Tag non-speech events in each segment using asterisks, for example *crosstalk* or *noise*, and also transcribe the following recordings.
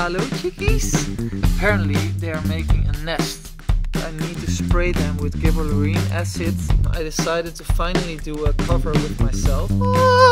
Hello chickies! Apparently they are making a nest. I need to spray them with gibberellin acid. I decided to finally do a cover with myself. Oh,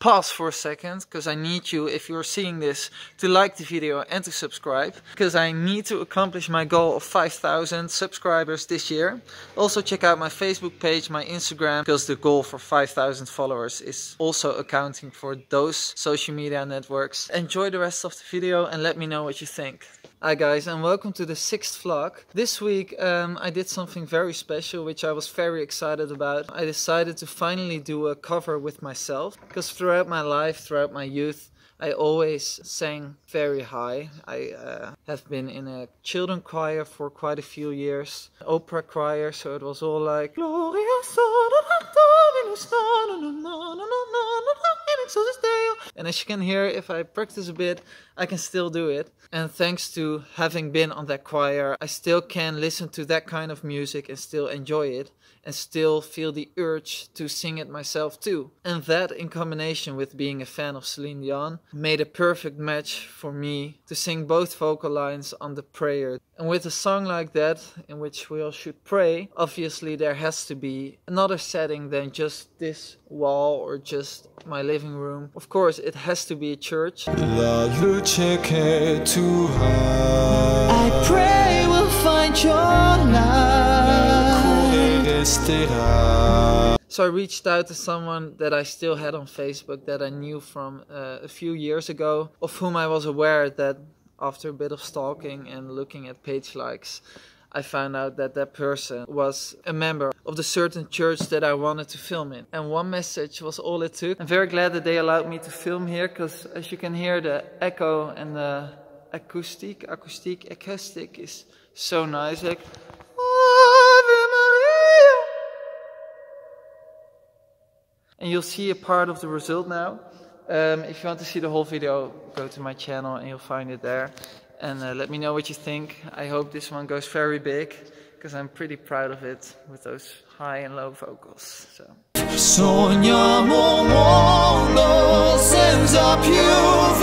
pause for a second because I need you if you're seeing this to like the video and to subscribe because I need to accomplish my goal of 5000 subscribers this year. Also check out my Facebook page, my Instagram because the goal for 5000 followers is also accounting for those social media networks. Enjoy the rest of the video and let me know what you think. Hi guys and welcome to the sixth vlog. This week um, I did something very special which I was very excited about. I decided to finally do a cover with myself because throughout my life, throughout my youth, I always sang very high. I uh, have been in a children choir for quite a few years, opera choir, so it was all like and as you can hear, if I practice a bit, I can still do it. And thanks to having been on that choir, I still can listen to that kind of music and still enjoy it and still feel the urge to sing it myself too. And that in combination with being a fan of Celine Dion made a perfect match for me to sing both vocal lines on the prayer. And with a song like that, in which we all should pray, obviously there has to be another setting than just this wall or just my living room. Of course, it has to be a church. I pray we'll find your light. So I reached out to someone that I still had on Facebook that I knew from uh, a few years ago, of whom I was aware that after a bit of stalking and looking at page likes, I found out that that person was a member of the certain church that I wanted to film in. And one message was all it took. I'm very glad that they allowed me to film here because as you can hear the echo and the acoustic, acoustic, acoustic is so nice. Like, and you'll see a part of the result now. Um, if you want to see the whole video, go to my channel and you'll find it there and uh, let me know what you think. I hope this one goes very big because I'm pretty proud of it with those high and low vocals. So. Sogniamo un mondo senza più ognuno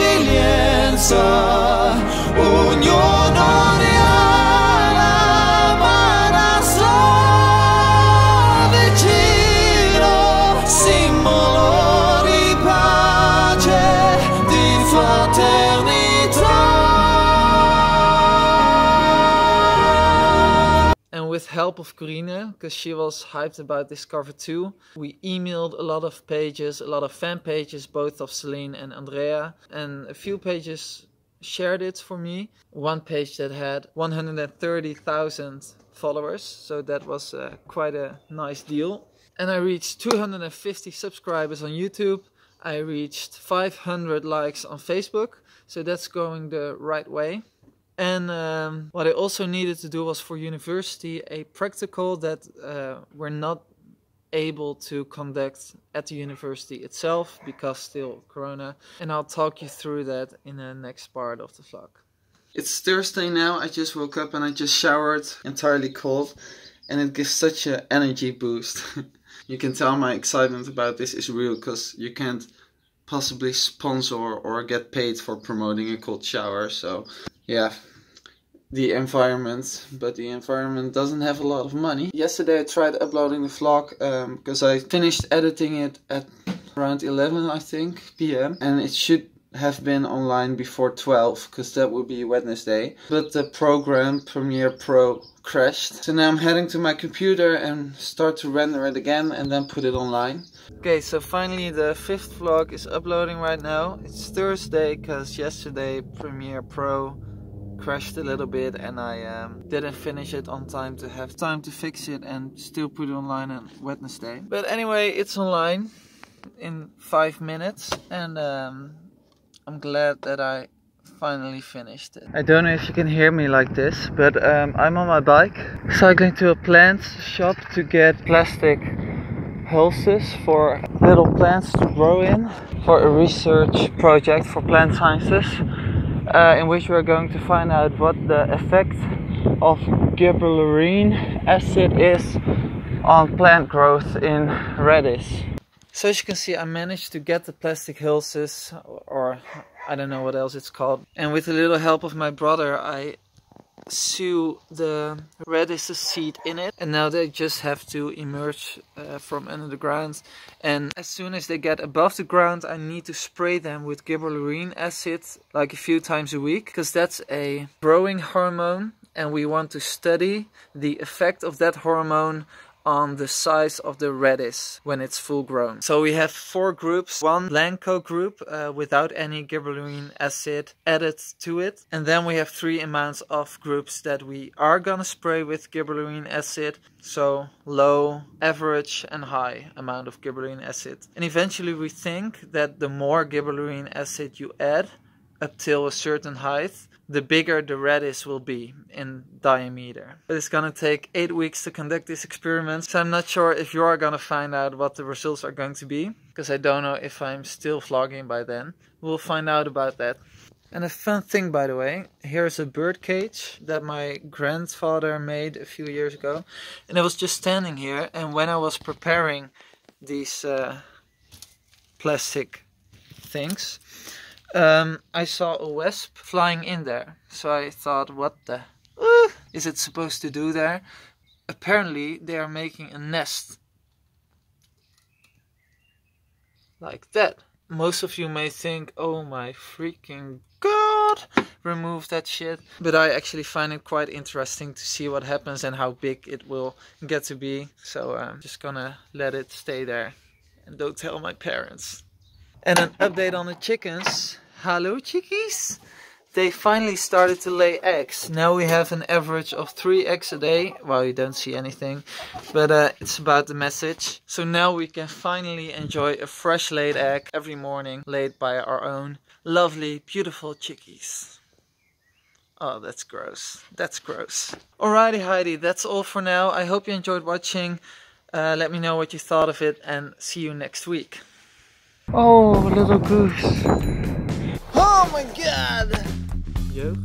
with help of Corine, because she was hyped about this cover too. We emailed a lot of pages, a lot of fan pages, both of Celine and Andrea, and a few pages shared it for me. One page that had 130,000 followers, so that was uh, quite a nice deal. And I reached 250 subscribers on YouTube. I reached 500 likes on Facebook, so that's going the right way. And um, what I also needed to do was for university a practical that uh, we're not able to conduct at the university itself because still corona and I'll talk you through that in the next part of the vlog. It's Thursday now, I just woke up and I just showered entirely cold and it gives such an energy boost. *laughs* you can tell my excitement about this is real because you can't possibly sponsor or get paid for promoting a cold shower so yeah, the environment, but the environment doesn't have a lot of money. Yesterday I tried uploading the vlog because um, I finished editing it at around 11 I think p.m. and it should have been online before 12 because that would be Wednesday. But the program Premiere Pro crashed. So now I'm heading to my computer and start to render it again and then put it online. Okay so finally the fifth vlog is uploading right now. It's Thursday because yesterday Premiere Pro crashed a little bit and I um, didn't finish it on time to have time to fix it and still put it online on Wednesday. But anyway, it's online in five minutes and um, I'm glad that I finally finished it. I don't know if you can hear me like this, but um, I'm on my bike cycling to a plant shop to get plastic hoses for little plants to grow in for a research project for plant sciences uh, in which we're going to find out what the effect of gibberellin acid is on plant growth in radish. So as you can see, I managed to get the plastic hylses, or I don't know what else it's called. And with a little help of my brother, I sew the radish seed in it. And now they just have to emerge uh, from under the ground and as soon as they get above the ground I need to spray them with gibberellin acid like a few times a week. Because that's a growing hormone and we want to study the effect of that hormone on the size of the radish when it's full grown. So we have four groups, one Blanco group uh, without any gibberellin acid added to it. And then we have three amounts of groups that we are gonna spray with gibberellin acid. So low, average and high amount of gibberellin acid. And eventually we think that the more gibberellin acid you add up till a certain height, the bigger the radish will be in diameter. It's gonna take 8 weeks to conduct this experiment, so I'm not sure if you are gonna find out what the results are going to be, because I don't know if I'm still vlogging by then. We'll find out about that. And a fun thing by the way, here's a bird cage that my grandfather made a few years ago. And it was just standing here and when I was preparing these uh, plastic things, um, I saw a wasp flying in there. So I thought, what the uh, is it supposed to do there? Apparently they are making a nest. Like that. Most of you may think, oh my freaking god, remove that shit. But I actually find it quite interesting to see what happens and how big it will get to be. So I'm just gonna let it stay there. And don't tell my parents. And an update on the chickens. Hello chickies! They finally started to lay eggs. Now we have an average of 3 eggs a day. Well, you don't see anything, but uh, it's about the message. So now we can finally enjoy a fresh laid egg every morning laid by our own lovely, beautiful chickies. Oh, that's gross. That's gross. Alrighty, Heidi, that's all for now. I hope you enjoyed watching. Uh, let me know what you thought of it and see you next week. Oh, little goose. Oh my god! Yo.